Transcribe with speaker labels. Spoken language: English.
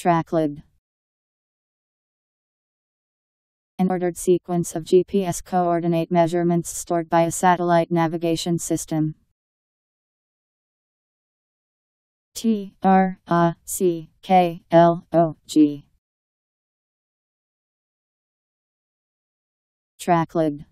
Speaker 1: Tracklog. An ordered sequence of GPS coordinate measurements stored by a satellite navigation system. T R A C K L O G. Tracklog.